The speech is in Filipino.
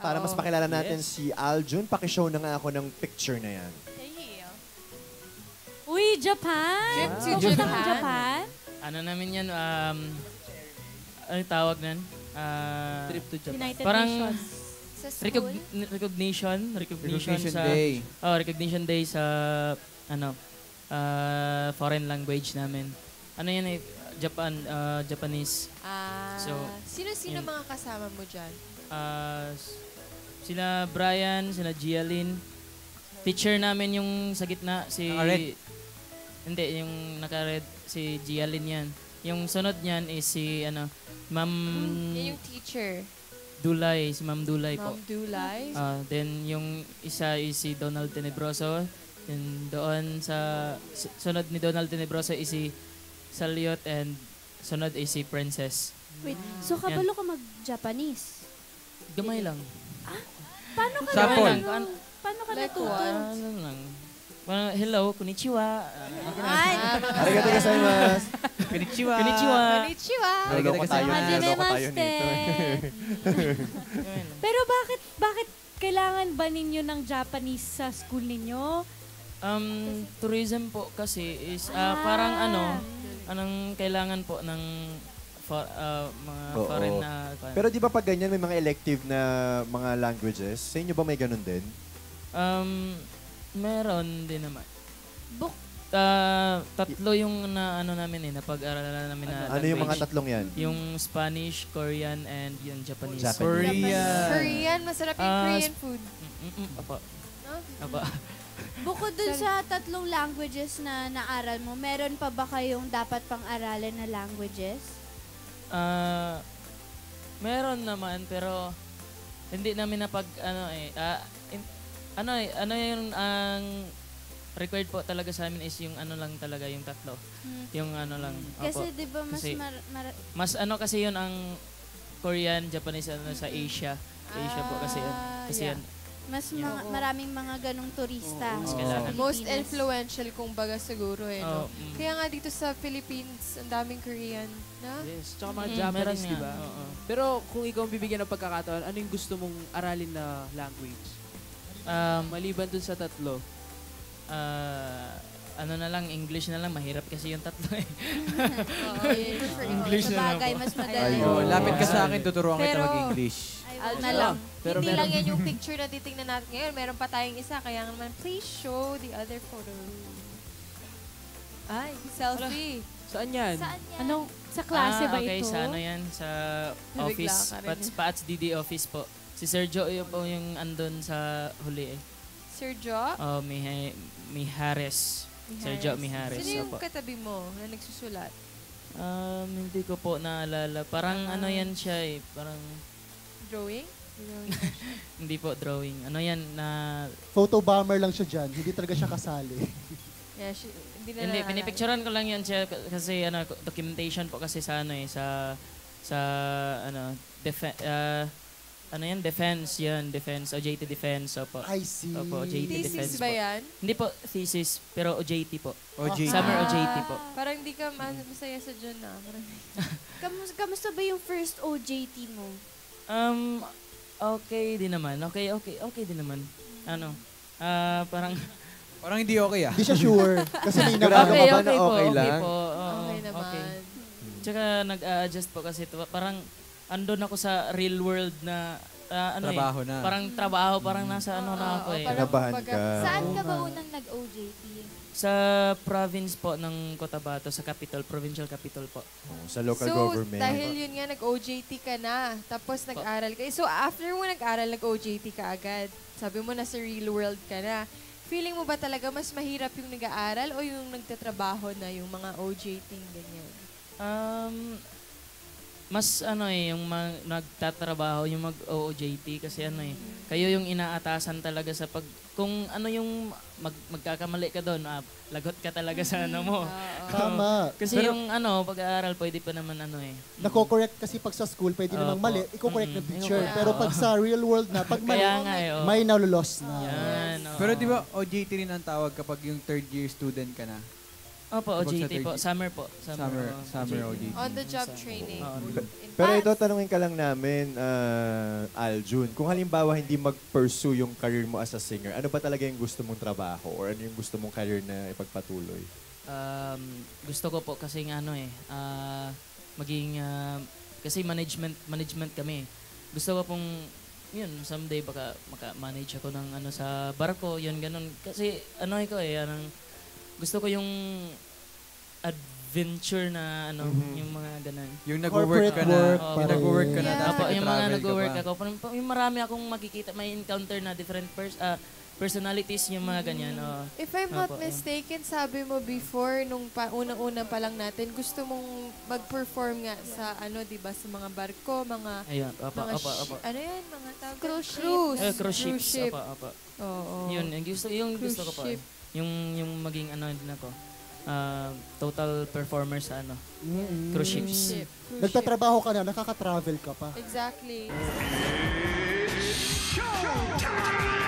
para mas Oo. makilala natin Yes. si Aljun, pakishow na nga ako ng picture na yan. Uy, Japan! Trip to Pupunta Japan. ka Japan? Ano namin yan, um, ano yung tawag nan? Ah, Trip to Japan. United Parang Nations. Sa school? recog- recognition, recognition, Recognition sa Day. Oh, recognition day sa ano ah, foreign language namin. Ano yan eh Japan ah, Japanese. Ah, So, sino-sino yun. mga kasama mo dyan? Ah, s- sila Brian, sila Gialin. Teacher namin yung sa gitna si Naka-red? Hindi, yung naka-red si Gialin yan. Yung sunod niyan is si ano Ma'am Yan yung teacher. Dulay, si Ma'am Dulay po. Ma'am Dulay. Ah, then yung isa is si Donald Tenebroso. Then doon sa sunod ni Donald Tenebroso is si Saliot and sunod is si Princess. Wait, so kabalo ka mag-Japanese? Gamay lang. Paano ka Sample. na, ano, paano ka Like natuto? Ano lang. Parang, hello, konnichiwa. Ay, Ah, Arigato gozaimasu. Konnichiwa. Konnichiwa. Konnichiwa. Tayo, Arigato naloko tayo Hajimemashite. nito. Pero bakit, bakit kailangan ba ninyo ng Japanese sa school ninyo? Um, tourism po kasi is ah, Ah. parang ano, anong kailangan po ng for, ah, mga Oo. foreign na Pero di ba pag ganyan may mga elective na mga languages? Sa inyo ba may ganun din? um meron din naman. Book. Ah, tatlo yung na ano namin eh, napag-aralan namin na Ano yung mga language. tatlong yan? Yung Spanish, Korean, and yung Japanese. Japanese. Korean. Korean, masarap yung Ah, Korean food. Mm, mm, Apa. No? Apa. Bukod dun sa tatlong languages na naaral mo, meron pa ba kayong dapat pang-aralan na languages? Ah, meron naman pero hindi namin napag ano eh ah, in- ano eh ano yung ang required po talaga sa amin is yung ano lang talaga yung tatlo. Hmm. Yung ano lang. Kasi Opo. di ba mas Kasi- mar- mar- Mas ano kasi yun ang Korean, Japanese ano sa Asia. Sa Asia po kasi yun. Ah, Kasi yeah. yun. Mas Yeah. mga, Oo. maraming mga ganong turista. mas kailangan. Most Pilipinas. influential kung baga siguro eh. Oh, No? mm. Kaya nga dito sa Philippines, ang daming Korean. Na? Yes, tsaka mga Mm, Japanese, meron di ba? oo. Pero kung ikaw ang bibigyan ng pagkakataon, ano yung gusto mong aralin na language? Um, Maliban dun sa tatlo. ah, ano na lang, English na lang. Mahirap kasi yung tatlo eh. Oo, yun. Prefer English na lang bagay, po. mas madali. Ayun. Oh, lapit ka sa akin, tuturuan kita Pero- mag-English. Ay, Al- wag na ano, lang. Pero hindi meron- lang yan yung picture na titingnan natin ngayon. Meron pa tayong isa. Kaya naman, please show the other photo. Ay, selfie. Saan yan? Saan yan? Anong, sa klase ah, ba okay, ito? sa ano yan? Sa Nabigla office. ka rin Pats. Pats DD office po. Si Sergio yun po yung andun sa huli eh. Sir Jo? Oh, Miha- Mihares. Sergio Mihares. Sino yung opo. katabi mo na nagsusulat? Um, hindi ko po naalala. Parang Ah. ano yan siya eh. Parang Drawing? Drawing. hindi po drawing. Ano yan na... Photo bomber lang siya dyan. Hindi talaga siya kasali. yeah, she, hindi na Hindi, naalala. pinipicturean ko lang yan siya kasi ano, documentation po kasi sa ano eh, sa sa ano, defe, ah, ano yan, defense yan, defense, OJT defense, opo. I see. Opo, JT Thesis defense ba po. yan? Hindi po thesis, pero OJT po. OJ. Summer Ah. OJT po. Parang hindi ka ma- masaya sa dyan na. Parang, Kamusta, kamusta ba yung first OJT mo? Um, okay din naman. Okay, okay, okay din naman. Ano, ah, parang, Parang hindi okay ah. Hindi siya sure. Kasi may Sigurado nabagawa. ka ba okay, na okay po, okay okay lang? po. oo, okay naman. okay. Tsaka nag-a-adjust po kasi to, parang andun ako sa real world na ah, ano Trabaho eh, na. Parang trabaho, parang nasa ano na ako eh. parang Kinabahan ka. Saan ka ba unang nag-OJT? Sa province po ng Cotabato, sa capital, provincial capital po. Oh, sa local so, government. dahil yun nga, nag-OJT ka na. Tapos nag-aral ka. So, after mo nag-aral, nag-OJT ka agad. Sabi mo, nasa real world ka na. Feeling mo ba talaga mas mahirap yung nag-aaral o yung nagtatrabaho na yung mga OJT ganyan? Um, mas ano eh, yung mag, nagtatrabaho, yung mag-OJT kasi ano eh, kayo yung inaatasan talaga sa pag, kung ano yung mag, magkakamali ka doon, ah, lagot ka talaga sa ano mo. Oo. Tama. Kasi Pero yung ano, pag-aaral pwede pa naman ano eh. nako-correct kasi pag sa school, pwede namang Opo. mali. Iko-correct ng Mm, teacher. Pero pag sa real world na, pag mali, Kaya nga eh, oh. may nalulos na. Yan, oo. Pero di ba OJT rin ang tawag kapag yung third year student ka na? Opo, OJT third po. Summer po. Summer, summer OJT. On the job training. Pero ito, tanungin ka lang namin, uh, Aljun, kung halimbawa hindi mag-pursue yung career mo as a singer, ano ba talaga yung gusto mong trabaho or ano yung gusto mong career na ipagpatuloy? Um, gusto ko po kasi nga ano eh, ah, maging, ah, kasi management, management kami. Gusto ko pong, yun, someday baka maka-manage ako ng ano sa barko, yun, ganun. Kasi ano ko eh, anong, gusto ko yung adventure na ano, Mhm. yung mga ganun. Yung nag-work ka na, work Oo. yung nag-work ka na, Yeah. tapos Apo, yung mga nag-work ka pa. ako, parang, yung marami akong makikita, may encounter na different pers ah, personalities, yung mga ganyan. oo. If I'm not Apo, mistaken, sabi mo before, nung pa, unang-una pa lang natin, gusto mong mag-perform nga sa, ano, di ba, sa mga barko, mga, Ayun, apa, mga, apa, apa. ano yan, mga tawag? Cruise ship. Cruise. Eh, cruise ships, ship. apa, apa. Oo. Yun, yung gusto, yung Cruise gusto ko pa. ship yung yung maging ano din ako uh, ah, total performer sa ano mm-hmm. cruise ships. Cruise ship. Nagtatrabaho ka na, nakaka-travel ka pa. Exactly. Showtime!